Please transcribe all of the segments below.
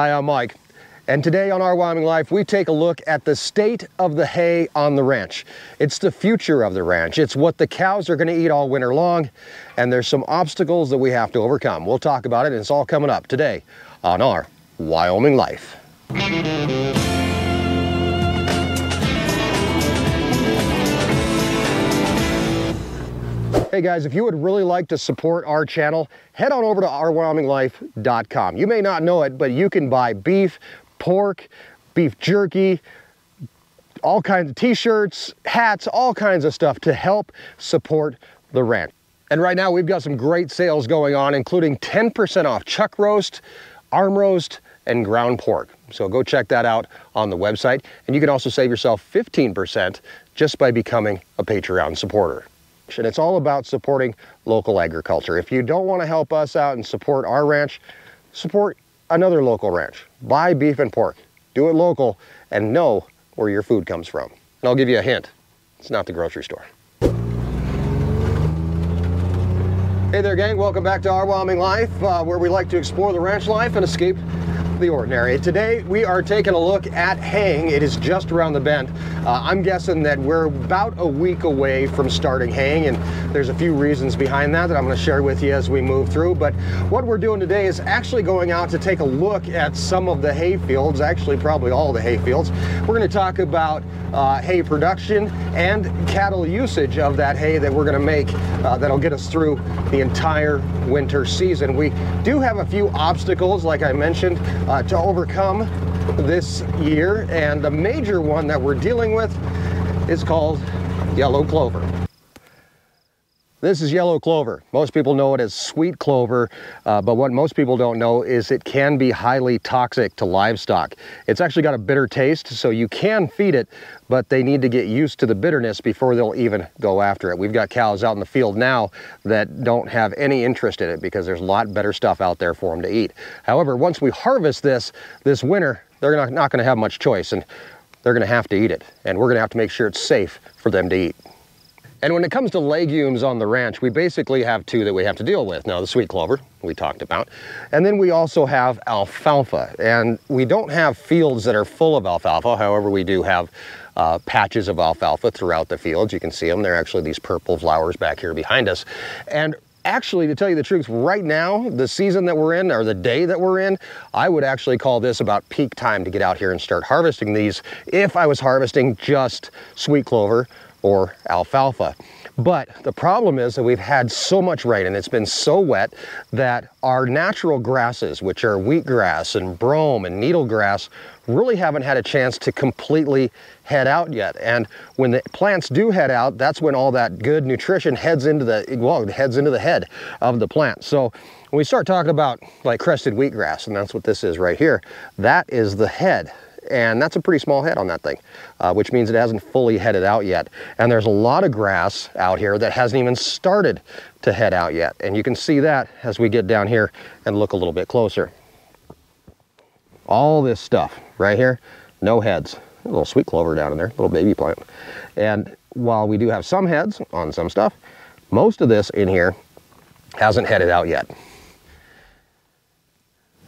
Hi, I'm Mike. And today on Our Wyoming Life, we take a look at the state of the hay on the ranch. It's the future of the ranch. It's what the cows are gonna eat all winter long. And there's some obstacles that we have to overcome. We'll talk about it and it's all coming up today on Our Wyoming Life. Guys, if you would really like to support our channel, head on over to ourwyominglife.com. You may not know it, but you can buy beef, pork, beef jerky, all kinds of t-shirts, hats, all kinds of stuff to help support the ranch. And right now we've got some great sales going on, including 10% off chuck roast, arm roast, and ground pork. So go check that out on the website. And you can also save yourself 15% just by becoming a Patreon supporter and it's all about supporting local agriculture. If you don't want to help us out and support our ranch, support another local ranch. Buy beef and pork. Do it local and know where your food comes from. And I'll give you a hint. It's not the grocery store. Hey there gang, welcome back to Our Wyoming Life, uh, where we like to explore the ranch life and escape the ordinary. Today we are taking a look at haying. It is just around the bend. Uh, I'm guessing that we're about a week away from starting haying and there's a few reasons behind that that I'm going to share with you as we move through. But what we're doing today is actually going out to take a look at some of the hay fields, actually probably all the hay fields. We're going to talk about uh, hay production and cattle usage of that hay that we're going to make uh, that'll get us through the entire winter season. We do have a few obstacles, like I mentioned, uh, to overcome this year. And the major one that we're dealing with is called yellow clover. This is yellow clover. Most people know it as sweet clover, uh, but what most people don't know is it can be highly toxic to livestock. It's actually got a bitter taste, so you can feed it, but they need to get used to the bitterness before they'll even go after it. We've got cows out in the field now that don't have any interest in it because there's a lot better stuff out there for them to eat. However, once we harvest this this winter, they're not, not gonna have much choice and they're gonna have to eat it. And we're gonna have to make sure it's safe for them to eat. And when it comes to legumes on the ranch, we basically have two that we have to deal with. Now, the sweet clover we talked about, and then we also have alfalfa. And we don't have fields that are full of alfalfa. However, we do have uh, patches of alfalfa throughout the fields. You can see them. They're actually these purple flowers back here behind us. And actually, to tell you the truth, right now, the season that we're in, or the day that we're in, I would actually call this about peak time to get out here and start harvesting these if I was harvesting just sweet clover or alfalfa. But the problem is that we've had so much rain and it's been so wet that our natural grasses, which are wheatgrass and brome and needlegrass, really haven't had a chance to completely head out yet. And when the plants do head out, that's when all that good nutrition heads into the, well, heads into the head of the plant. So when we start talking about like crested wheatgrass, and that's what this is right here, that is the head and that's a pretty small head on that thing, uh, which means it hasn't fully headed out yet. And there's a lot of grass out here that hasn't even started to head out yet. And you can see that as we get down here and look a little bit closer. All this stuff right here, no heads. A little sweet clover down in there, little baby plant. And while we do have some heads on some stuff, most of this in here hasn't headed out yet.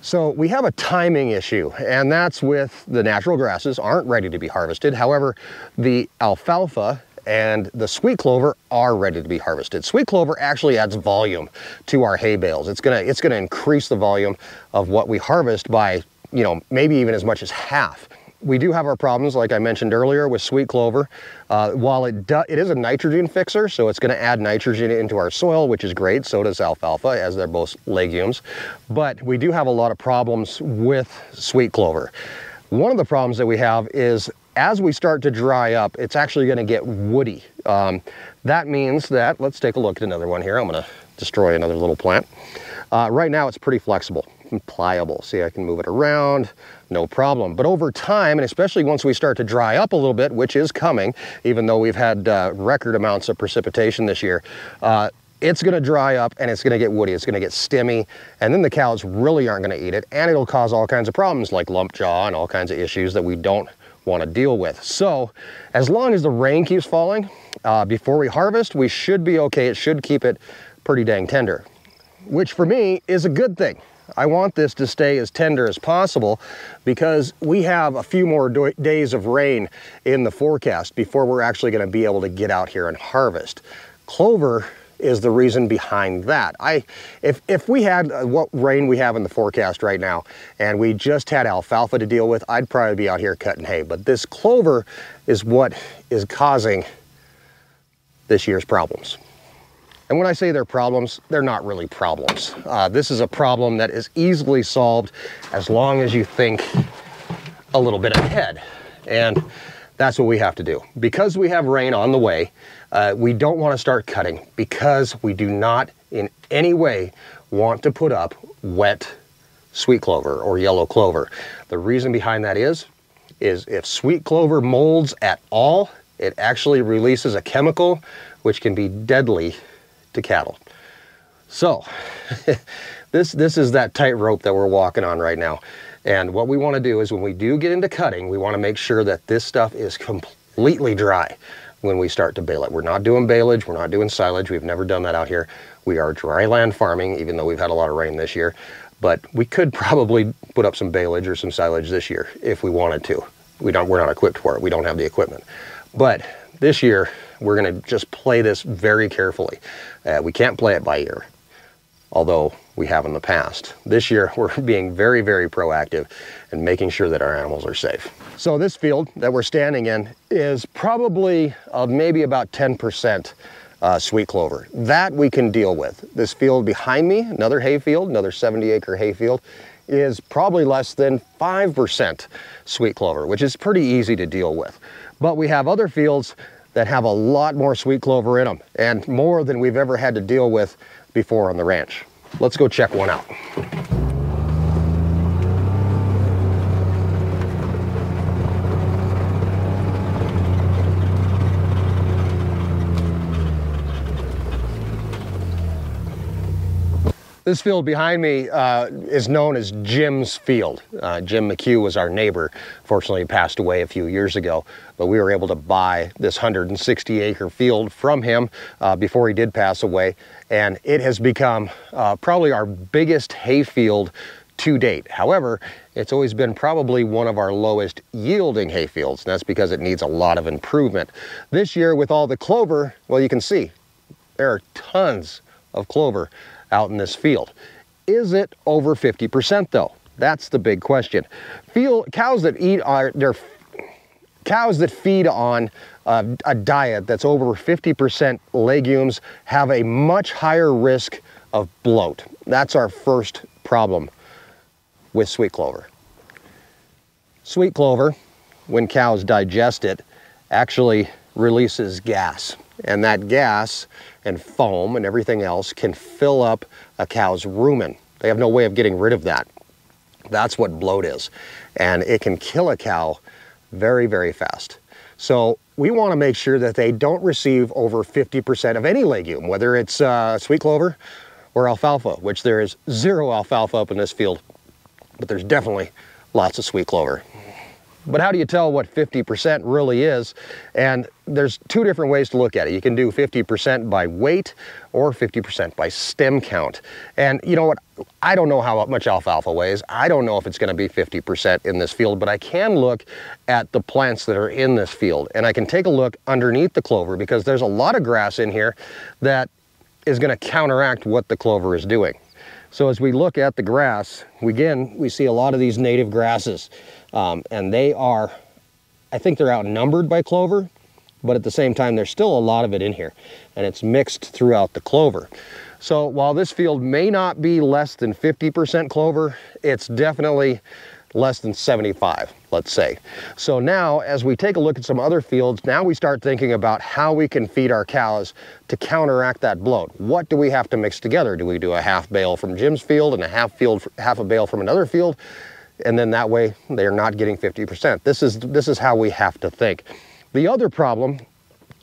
So we have a timing issue, and that's with the natural grasses aren't ready to be harvested. However, the alfalfa and the sweet clover are ready to be harvested. Sweet clover actually adds volume to our hay bales. It's gonna, it's gonna increase the volume of what we harvest by, you know, maybe even as much as half. We do have our problems, like I mentioned earlier, with sweet clover. Uh, while it, it is a nitrogen fixer, so it's going to add nitrogen into our soil, which is great. So does alfalfa, as they're both legumes. But we do have a lot of problems with sweet clover. One of the problems that we have is as we start to dry up, it's actually going to get woody. Um, that means that, let's take a look at another one here. I'm going to destroy another little plant. Uh, right now, it's pretty flexible and pliable. See, I can move it around, no problem. But over time, and especially once we start to dry up a little bit, which is coming, even though we've had uh, record amounts of precipitation this year, uh, it's gonna dry up and it's gonna get woody, it's gonna get stemmy, and then the cows really aren't gonna eat it, and it'll cause all kinds of problems like lump jaw and all kinds of issues that we don't wanna deal with. So, as long as the rain keeps falling, uh, before we harvest, we should be okay. It should keep it pretty dang tender, which for me is a good thing. I want this to stay as tender as possible because we have a few more days of rain in the forecast before we're actually going to be able to get out here and harvest. Clover is the reason behind that. I, if, if we had uh, what rain we have in the forecast right now and we just had alfalfa to deal with, I'd probably be out here cutting hay. But this clover is what is causing this year's problems. And when I say they're problems, they're not really problems. Uh, this is a problem that is easily solved as long as you think a little bit ahead. And that's what we have to do. Because we have rain on the way, uh, we don't want to start cutting because we do not in any way want to put up wet sweet clover or yellow clover. The reason behind that is, is if sweet clover molds at all, it actually releases a chemical which can be deadly to cattle. So this, this is that tightrope that we're walking on right now. And what we want to do is when we do get into cutting, we want to make sure that this stuff is completely dry when we start to bale it. We're not doing baleage, we're not doing silage. We've never done that out here. We are dry land farming, even though we've had a lot of rain this year. But we could probably put up some baleage or some silage this year if we wanted to. We don't, we're not equipped for it. We don't have the equipment. But this year, we're gonna just play this very carefully. Uh, we can't play it by ear, although we have in the past. This year, we're being very, very proactive and making sure that our animals are safe. So this field that we're standing in is probably uh, maybe about 10% uh, sweet clover. That we can deal with. This field behind me, another hay field, another 70 acre hay field, is probably less than 5% sweet clover, which is pretty easy to deal with. But we have other fields that have a lot more sweet clover in them and more than we've ever had to deal with before on the ranch. Let's go check one out. This field behind me uh, is known as Jim's Field. Uh, Jim McHugh was our neighbor. Fortunately, he passed away a few years ago, but we were able to buy this 160 acre field from him uh, before he did pass away. And it has become uh, probably our biggest hay field to date. However, it's always been probably one of our lowest yielding hay fields. And that's because it needs a lot of improvement. This year with all the clover, well, you can see there are tons of clover out in this field. Is it over 50% though? That's the big question. Feel, cows that eat are, they're cows that feed on a diet that's over 50% legumes have a much higher risk of bloat. That's our first problem with sweet clover. Sweet clover, when cows digest it, actually releases gas. And that gas and foam and everything else can fill up a cow's rumen. They have no way of getting rid of that. That's what bloat is. And it can kill a cow very, very fast. So we want to make sure that they don't receive over 50% of any legume, whether it's uh, sweet clover or alfalfa, which there is zero alfalfa up in this field, but there's definitely lots of sweet clover. But how do you tell what 50% really is? And there's two different ways to look at it. You can do 50% by weight or 50% by stem count. And you know what? I don't know how much alfalfa weighs. I don't know if it's going to be 50% in this field, but I can look at the plants that are in this field. And I can take a look underneath the clover because there's a lot of grass in here that is going to counteract what the clover is doing. So as we look at the grass, we, again, we see a lot of these native grasses. Um, and they are, I think they're outnumbered by clover, but at the same time, there's still a lot of it in here. And it's mixed throughout the clover. So while this field may not be less than 50% clover, it's definitely less than 75, let's say. So now, as we take a look at some other fields, now we start thinking about how we can feed our cows to counteract that bloat. What do we have to mix together? Do we do a half bale from Jim's field and a half field, half a bale from another field? And then that way they're not getting 50%. This is, this is how we have to think. The other problem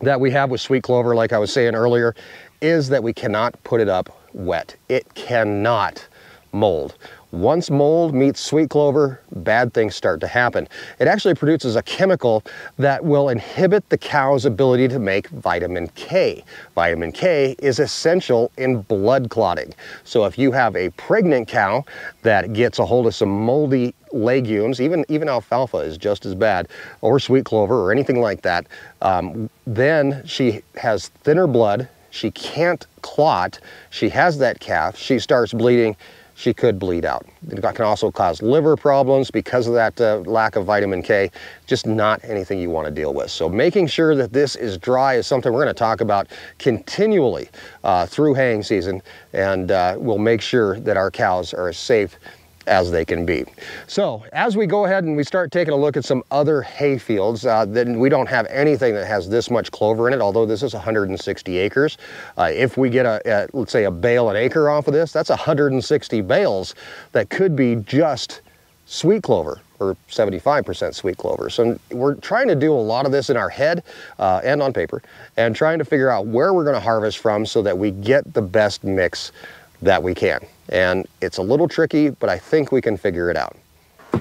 that we have with sweet clover, like I was saying earlier, is that we cannot put it up wet. It cannot mold. once mold meets sweet clover, bad things start to happen. It actually produces a chemical that will inhibit the cow's ability to make vitamin K. Vitamin K is essential in blood clotting. So if you have a pregnant cow that gets a hold of some moldy legumes, even, even alfalfa is just as bad, or sweet clover or anything like that, um, then she has thinner blood, she can't clot, she has that calf, she starts bleeding, she could bleed out. It can also cause liver problems because of that uh, lack of vitamin K. Just not anything you want to deal with. So making sure that this is dry is something we're going to talk about continually uh, through haying season, and uh, we'll make sure that our cows are as safe as they can be. So as we go ahead and we start taking a look at some other hay fields, uh, then we don't have anything that has this much clover in it, although this is 160 acres. Uh, if we get a, a, let's say a bale an acre off of this, that's 160 bales that could be just sweet clover or 75% sweet clover. So we're trying to do a lot of this in our head uh, and on paper and trying to figure out where we're gonna harvest from so that we get the best mix that we can. And it's a little tricky, but I think we can figure it out.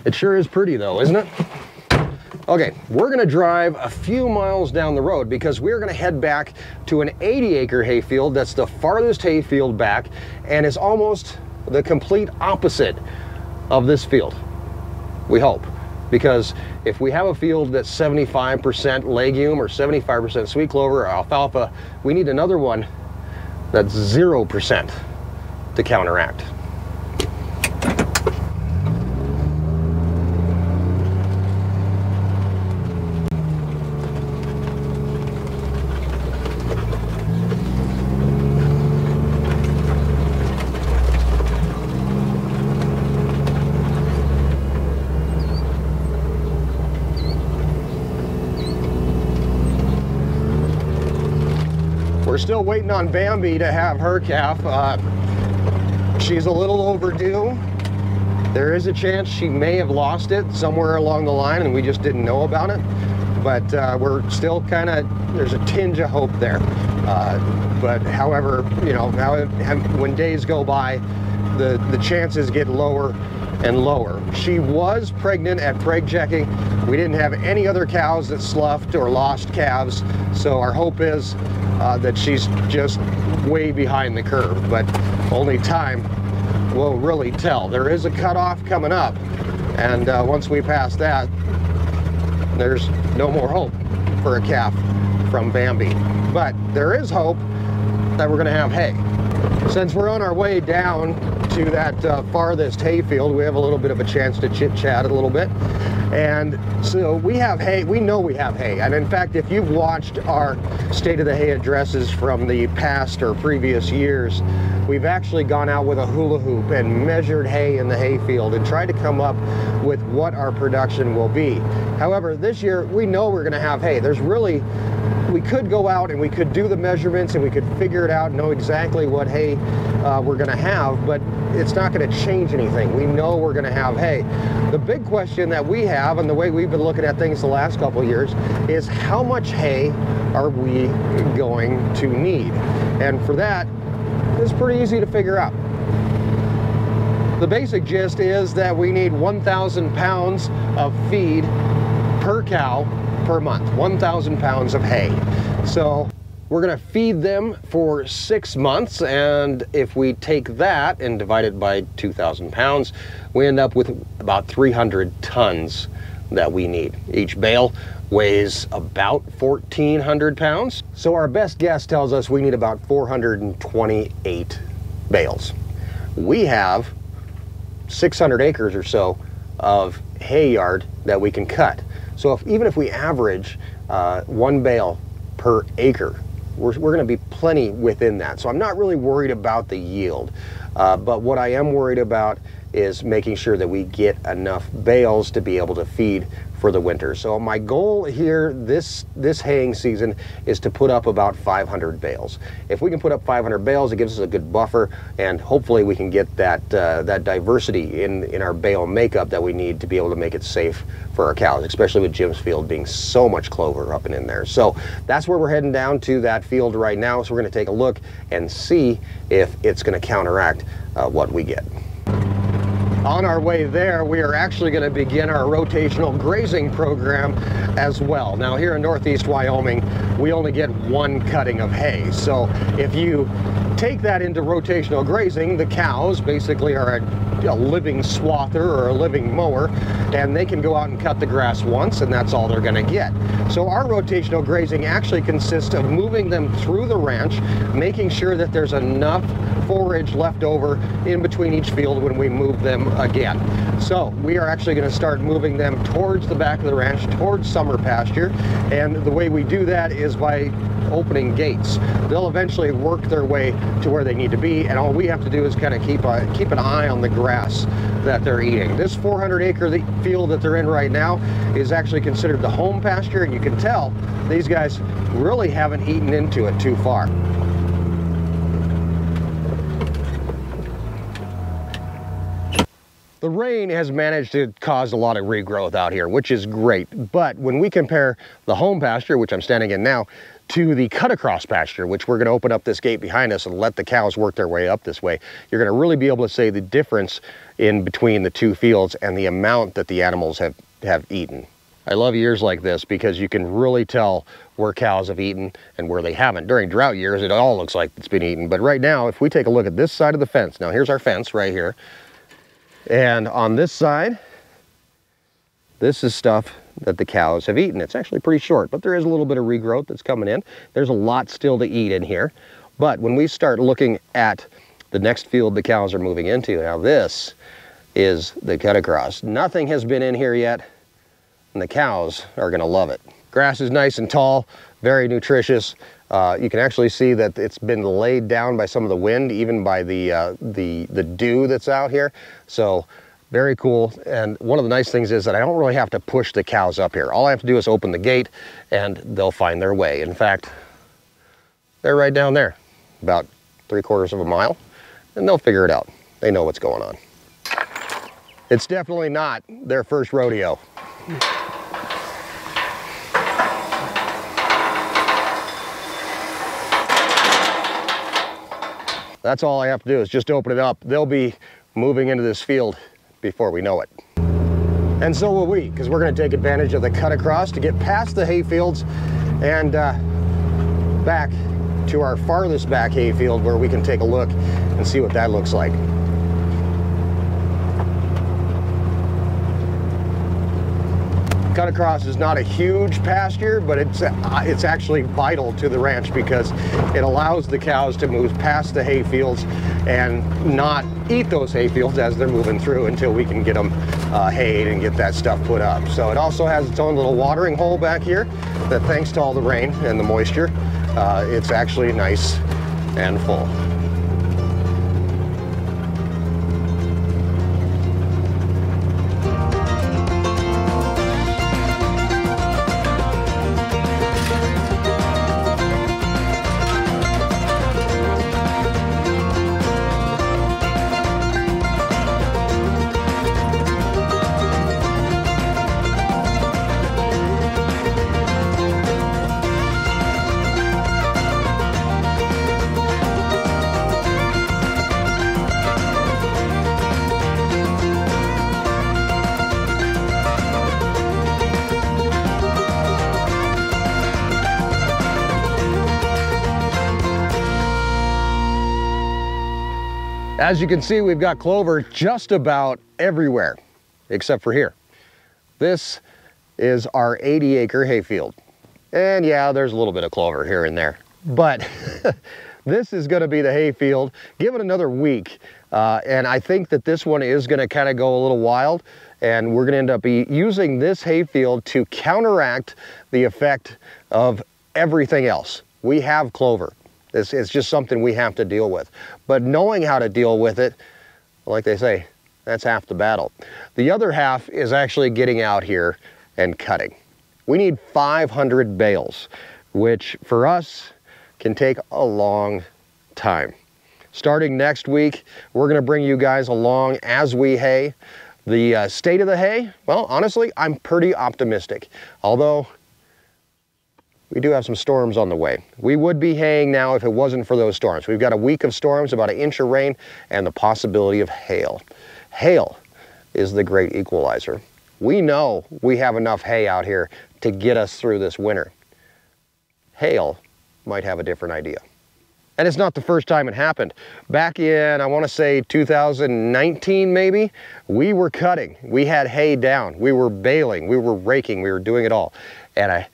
It sure is pretty though, isn't it? Okay, we're gonna drive a few miles down the road because we're gonna head back to an 80 acre hayfield that's the farthest hayfield back and is almost the complete opposite of this field. We hope. Because if we have a field that's 75% legume or 75% sweet clover or alfalfa, we need another one that's 0% to counteract. We're still waiting on Bambi to have her calf. Uh, She's a little overdue. There is a chance she may have lost it somewhere along the line and we just didn't know about it. But uh, we're still kind of, there's a tinge of hope there. Uh, but however, you know, when days go by, the, the chances get lower and lower. She was pregnant at preg checking. We didn't have any other cows that sloughed or lost calves. So our hope is uh, that she's just way behind the curve, but only time will really tell. There is a cutoff coming up, and uh, once we pass that, there's no more hope for a calf from Bambi. But there is hope that we're gonna have hay. Since we're on our way down to that uh, farthest hayfield, we have a little bit of a chance to chit chat a little bit. And so we have hay, we know we have hay. And in fact, if you've watched our State of the Hay addresses from the past or previous years, we've actually gone out with a hula hoop and measured hay in the hayfield and tried to come up with what our production will be. However, this year we know we're gonna have hay. There's really we could go out and we could do the measurements and we could figure it out, and know exactly what hay uh, we're going to have, but it's not going to change anything. We know we're going to have hay. The big question that we have and the way we've been looking at things the last couple years is how much hay are we going to need? And for that, it's pretty easy to figure out. The basic gist is that we need 1,000 pounds of feed per cow per month, 1,000 pounds of hay. So we're gonna feed them for six months, and if we take that and divide it by 2,000 pounds, we end up with about 300 tons that we need. Each bale weighs about 1,400 pounds. So our best guess tells us we need about 428 bales. We have 600 acres or so of hay yard that we can cut. So if, even if we average uh, one bale per acre, we're, we're going to be plenty within that. So I'm not really worried about the yield. Uh, but what I am worried about is making sure that we get enough bales to be able to feed for the winter. So my goal here this this haying season is to put up about 500 bales. If we can put up 500 bales, it gives us a good buffer, and hopefully we can get that uh, that diversity in in our bale makeup that we need to be able to make it safe for our cows, especially with Jim's field being so much clover up and in there. So that's where we're heading down to that field right now. So we're going to take a look and see if it's going to counteract uh, what we get. On our way there, we are actually going to begin our rotational grazing program as well. Now here in Northeast Wyoming, we only get one cutting of hay. So if you take that into rotational grazing, the cows basically are a, a living swather or a living mower, and they can go out and cut the grass once, and that's all they're going to get. So our rotational grazing actually consists of moving them through the ranch, making sure that there's enough forage left over in between each field when we move them again. So we are actually going to start moving them towards the back of the ranch, towards summer pasture, and the way we do that is by opening gates. They'll eventually work their way to where they need to be, and all we have to do is kind of keep a, keep an eye on the grass that they're eating. This 400 acre field that they're in right now is actually considered the home pasture, and you can tell these guys really haven't eaten into it too far. The rain has managed to cause a lot of regrowth out here, which is great. But when we compare the home pasture, which I'm standing in now, to the cut across pasture, which we're gonna open up this gate behind us and let the cows work their way up this way, you're gonna really be able to say the difference in between the two fields and the amount that the animals have, have eaten. I love years like this because you can really tell where cows have eaten and where they haven't. During drought years, it all looks like it's been eaten. But right now, if we take a look at this side of the fence, now here's our fence right here. And on this side, this is stuff that the cows have eaten. It's actually pretty short, but there is a little bit of regrowth that's coming in. There's a lot still to eat in here. But when we start looking at the next field the cows are moving into, now this is the cut across. Nothing has been in here yet, and the cows are gonna love it. Grass is nice and tall, very nutritious. Uh, you can actually see that it's been laid down by some of the wind, even by the, uh, the, the dew that's out here. So very cool. And one of the nice things is that I don't really have to push the cows up here. All I have to do is open the gate and they'll find their way. In fact, they're right down there, about three quarters of a mile, and they'll figure it out. They know what's going on. It's definitely not their first rodeo. That's all I have to do is just open it up. They'll be moving into this field before we know it. And so will we, because we're gonna take advantage of the cut across to get past the hay fields and uh, back to our farthest back hay field where we can take a look and see what that looks like. Cut across is not a huge pasture, but it's uh, it's actually vital to the ranch because it allows the cows to move past the hay fields and not eat those hay fields as they're moving through until we can get them uh, hayed and get that stuff put up. So it also has its own little watering hole back here that thanks to all the rain and the moisture, uh, it's actually nice and full. As you can see, we've got clover just about everywhere, except for here. This is our 80 acre hayfield. And yeah, there's a little bit of clover here and there, but this is gonna be the hayfield. Give it another week. Uh, and I think that this one is gonna kind of go a little wild and we're gonna end up using this hayfield to counteract the effect of everything else. We have clover. It's, it's just something we have to deal with. But knowing how to deal with it, like they say, that's half the battle. The other half is actually getting out here and cutting. We need 500 bales, which for us can take a long time. Starting next week, we're gonna bring you guys along as we hay. The uh, state of the hay, well, honestly, I'm pretty optimistic. Although we do have some storms on the way. We would be haying now if it wasn't for those storms. We've got a week of storms, about an inch of rain, and the possibility of hail. Hail is the great equalizer. We know we have enough hay out here to get us through this winter. Hail might have a different idea. And it's not the first time it happened. Back in, I want to say 2019 maybe, we were cutting. We had hay down. We were baling. We were raking. We were doing it all. And a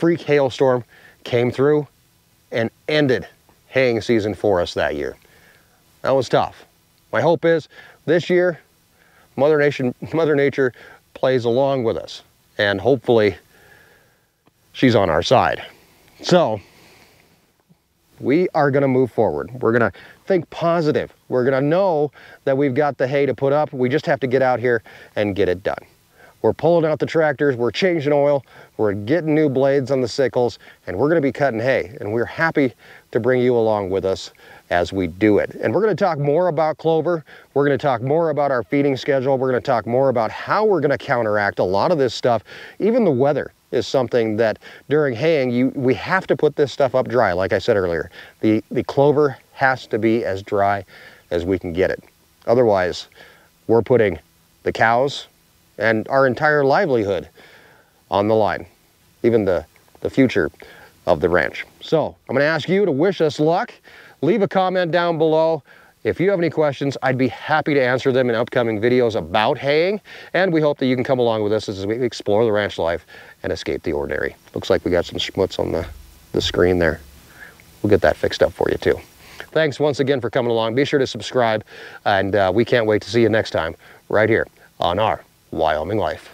freak hailstorm came through and ended haying season for us that year. That was tough. My hope is this year, Mother, Nation, Mother Nature plays along with us. And hopefully she's on our side. So we are going to move forward. We're going to think positive. We're going to know that we've got the hay to put up. We just have to get out here and get it done. We're pulling out the tractors, we're changing oil, we're getting new blades on the sickles, and we're going to be cutting hay. And we're happy to bring you along with us as we do it. And we're going to talk more about clover. We're going to talk more about our feeding schedule. We're going to talk more about how we're going to counteract a lot of this stuff, even the weather is something that during haying, you, we have to put this stuff up dry, like I said earlier. The, the clover has to be as dry as we can get it. Otherwise, we're putting the cows and our entire livelihood on the line, even the, the future of the ranch. So I'm gonna ask you to wish us luck. Leave a comment down below. If you have any questions, I'd be happy to answer them in upcoming videos about haying, and we hope that you can come along with us as we explore the ranch life and escape the ordinary. Looks like we got some schmutz on the, the screen there. We'll get that fixed up for you too. Thanks once again for coming along. Be sure to subscribe, and uh, we can't wait to see you next time right here on our Wyoming Life.